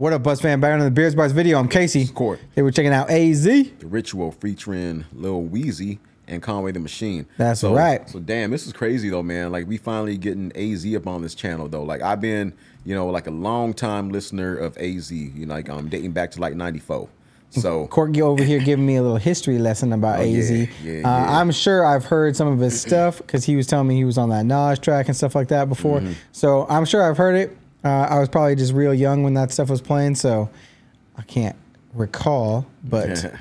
What up, Buzz fan? Back on the Beers Bars video. I'm Casey. Court. They were checking out AZ. The Ritual featuring Lil Weezy and Conway the Machine. That's so, right. So damn, this is crazy though, man. Like we finally getting AZ up on this channel though. Like I've been, you know, like a long time listener of AZ. You know, like I'm um, dating back to like '94. So Corky over here giving me a little history lesson about oh, AZ. Yeah, yeah, uh, yeah. I'm sure I've heard some of his stuff because he was telling me he was on that Nas track and stuff like that before. Mm-hmm. So I'm sure I've heard it. Uh, I was probably just real young when that stuff was playing, so I can't recall. But yep.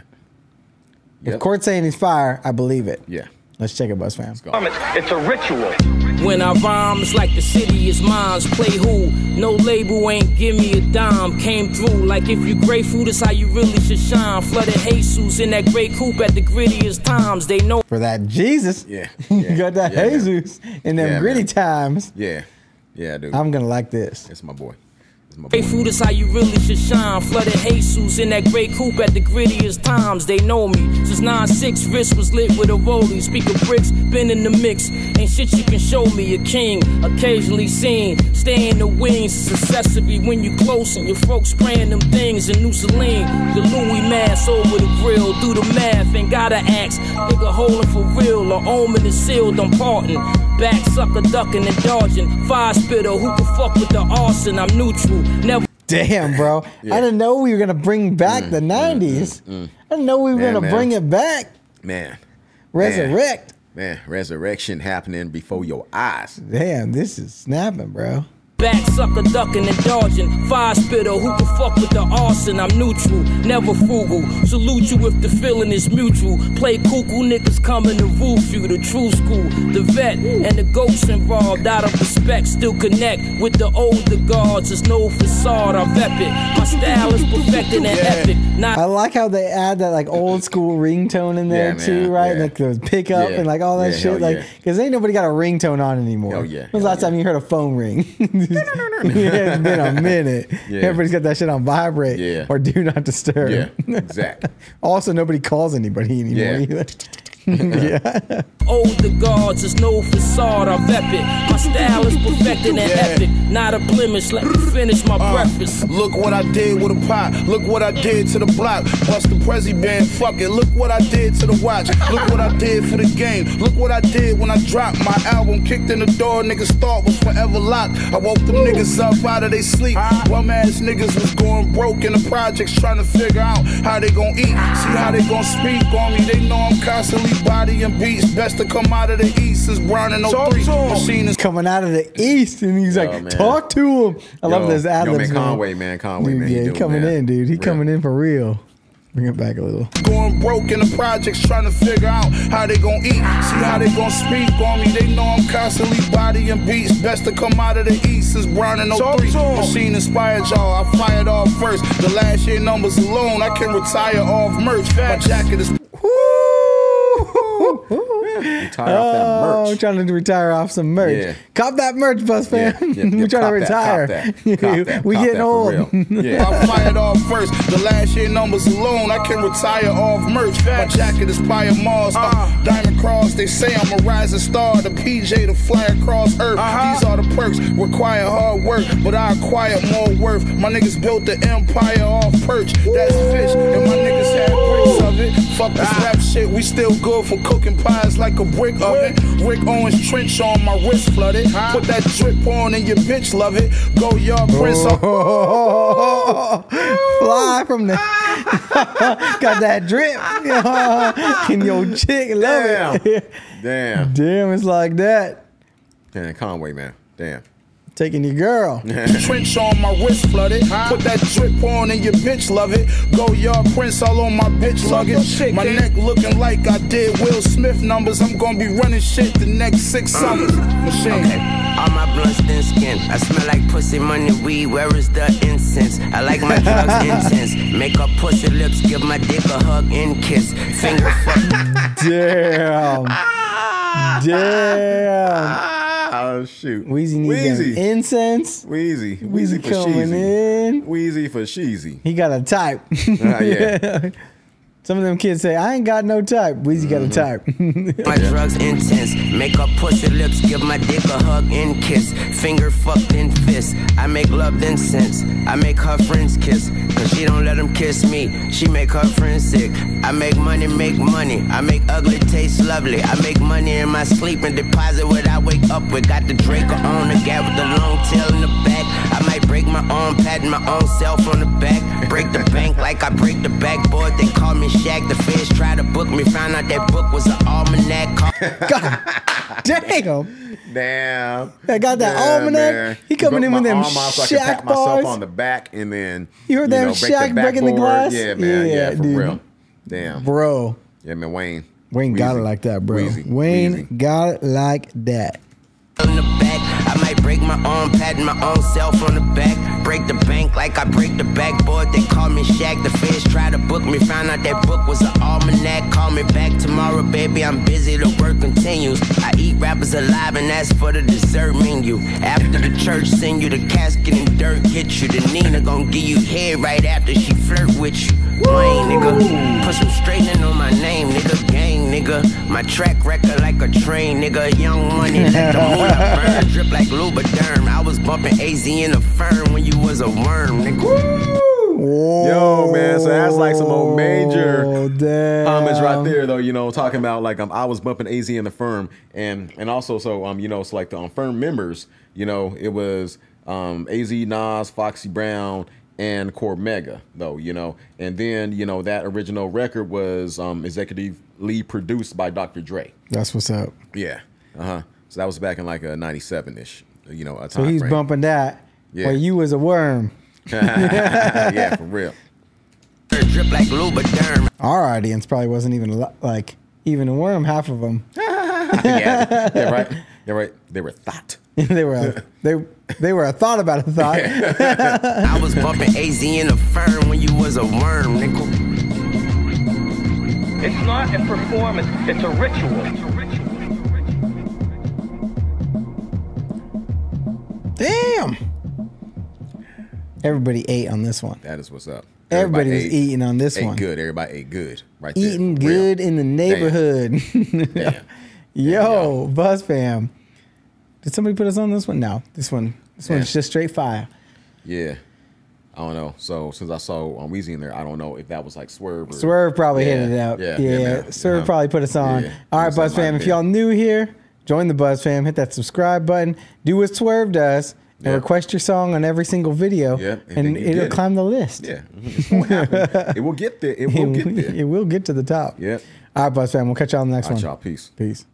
if Court's saying he's fire, I believe it. Yeah. Let's check it, Buzz fam. It's a ritual. When I rhyme, it's like the city is mine. Play who? No label ain't give me a dime. Came through like if you grateful, that's how you really should shine. Flooded Jesus in that great coupe at the grittiest times. They know. For that Jesus. Yeah. yeah you got that yeah, Jesus man. in them yeah, gritty man. times. Yeah. Yeah, dude. I'm to like this. It's my boy. Food is how you really should shine. Flooded Jesus in that great coupe at the grittiest times. They know me. Since 9-6, wrist was lit with a rollie. Speaker bricks, been in the mix. Ain't shit you can show me. A king, occasionally seen. Stay in the wings. It's necessity when you close and your folks spraying them things in New Celine. The Louis mask over the grill. Do the math, ain't gotta ask. Nigga holding for real. Or omen is sealed, I'm parting. Back sucker ducking and dodging. Fire spitter, who can fuck with the arson? I'm neutral. Never. Damn, bro. yeah. I didn't know we were gonna bring back mm, the '90s. Mm, mm, mm, I didn't know we were gonna bring it back. Man, resurrect. Man. man, resurrection happening before your eyes. Damn, this is snapping, bro. Back sucker ducking and dodging. Fire spitter, who can fuck with the arson? I'm neutral, never frugal. Salute you if the feeling is mutual. Play cuckoo niggas coming to roof you. The true school, the vet, and the ghosts involved. Out of respect, still connect with the older guards. There's no facade of epic. My style is perfected and yeah. epic. Not I like how they add that like old school ringtone in there yeah, too, right? Yeah. Like the pickup yeah. and like all that shit. Like, because ain't nobody got a ringtone on anymore. Oh yeah. When's the last time you heard a phone ring? yeah, it's been a minute. Yeah. Everybody's got that shit on vibrate yeah. or do not disturb. Yeah, exactly. also, nobody calls anybody anymore yeah. either. yeah. Oh, the guards, there's no facade of epic. My style is perfected and yeah. epic, not a blemish. Let me finish my uh, breakfast. Look what I did with a pot. Look what I did to the block. Bust the Prezi band, fuck it. Look what I did to the watch. Look what I did for the game. Look what I did when I dropped my album. Kicked in the door, niggas thought was forever locked. I woke them Woo. niggas up out of their sleep. Bum ass niggas was going broke in the projects trying to figure out how they gon' eat. See how they gon' speak on me. They know I'm constantly body and beats. Best to come out of the east since Brown and 03. Machine is coming out of the east, and he's like, man. talk to him. I yo, love this ad Yo, man, Conway, man, Conway, dude, man. Yeah, he coming man. in, dude. He real. coming in for real. Bring it back a little. Going broke in the projects, trying to figure out how they gon' eat. See how they gon' speak on me. They know I'm constantly body and beats. Best to come out of the east since Brown and 03. Machine inspired y'all. I fired off first. The last year numbers alone, I can retire off merch. My jacket is. Retire off that oh, merch. I'm trying to retire off some merch. Yeah. Cop that merch, bus fam. Yeah, yeah, We're trying to retire. That, that, we getting old. Yeah. I fired off first. The last year numbers alone, I can retire off merch. My jacket is Paya Mars. Uh, Diamond Cross, they say I'm a rising star. The PJ to fly across earth. Uh-huh. These are the perks. Require hard work, but I acquire more worth. My niggas built the empire off perch. That's fish, and my niggas had bricks of it. Fuck this ah. rap shit, we still good for cooking pies like a brick oven. Rick Owens trench on my wrist flooded. Put that drip on and your bitch love it. Goyard prints. Oh, fly from the got that drip and your chick love Damn. it. Damn. Damn, it's like that. Damn, Conway, man. Damn taking your girl. Trench on my wrist flooded. Put that drip on and your bitch love it. Goyard prints all on my bitch luggage. My neck looking like I did Will Smith numbers. I'm gonna be running shit the next six uh. summers. Machine. Okay. All my blunts thin skin. I smell like pussy, money, weed. Where is the incense? I like my drugs intense. Make up pussy lips, give my dick a hug and kiss. Finger fuck. Damn. Damn. Oh shoot. Weezy needs incense. Weezy. Weezy, Weezy coming sheezy. in. Weezy for sheezy. He got a type. Uh, yeah. Some of them kids say, I ain't got no type. Weezy got a Mm-hmm. type. My drugs intense. Make up pussy lips, give my dick a hug and kiss. Finger fucked in fist. I make love then sense. I make her friends kiss. Cause she don't let them kiss me. She make her friends sick. I make money, make money. I make ugly taste lovely. I make money in my sleep and deposit what I wake up with. Got the Draco on the gap with the long tail in the back. I might break my arm, patting my own self on the back. Break the bank like I break the backboard. They call me Shaq. The feds try to book me. Found out that book was an almanac. Call- Damn. Damn. I got that Yeah, almanac. man. He coming in with them arm off so I could Shaq pat myself bars. on the back and then You heard them break the Shaq breaking the glass? Yeah, man. Yeah, Yeah, for dude. real. Damn. Bro. Yeah, man. Wayne. Wayne got it like that, bro. Weezy. Wayne Weezy. got it like that. Break my arm, patting my own self on the back. Break the bank like I break the backboard. They call me Shaq. The feds try to book me. Found out that book was an almanac. Call me back tomorrow, baby. I'm busy. The work continues. I eat rappers alive, and that's for the dessert menu. After the church, send you the casket and dirt. Hit you. The Nina gon' give you head right after she flirt with you. Wayne, nigga. Put some straightening on my name, nigga. Gang, nigga. My track record like a train, nigga. Young money, let the moolah was bumping in the firm when you was a worm, nigga. Yo, man. So that's like some old major Oh, damn. comments right there, though. You know, talking about like um, I was bumping AZ in the firm, and and also so um, you know, it's like the um, firm members. You know, it was um, AZ, Nas, Foxy Brown, and Cormega, though. You know, and then you know that original record was um, executively produced by Dr. Dre. That's what's up. Yeah. Uh huh. So that was back in like a '97 ish. You know, a So time he's frame. bumping that Yeah. while you was a worm. yeah, for real. Drip like Lubriderm. Our audience probably wasn't even like even a worm. Half of them, yeah, yeah, right. Yeah, right. They were thought. they were they they were a thought about a thought. I was bumping AZ in the firm when you was a worm, nigga. It's not a performance, it's a ritual. Damn. Everybody ate on this one. That is what's up. Everybody was ate- eating on this ate one. good. Everybody ate good. Right there. Eating real. good in the neighborhood. Damn. Yo, Buzz fam. Did somebody put us on this one? No. This one this one's Yeah. just straight fire. Yeah. I don't know. So since I saw um, Weezy in there, I don't know if that was like Swerve. Or, Swerve probably yeah, hit it out. Yeah, Yeah, man. Swerve Uh-huh. probably put us on. Yeah, All right, Buzz fam. If y'all new here, join the Buzz fam. Hit that subscribe button. Do what Swerve does and Yeah. request your song on every single video. Yeah, and and, it'll it. climb the list. Yeah, it will get there. It will get there. it will get to the top. Yep. All right, Buzz fam. We'll catch y'all on the next All one. y'all. Peace. Peace.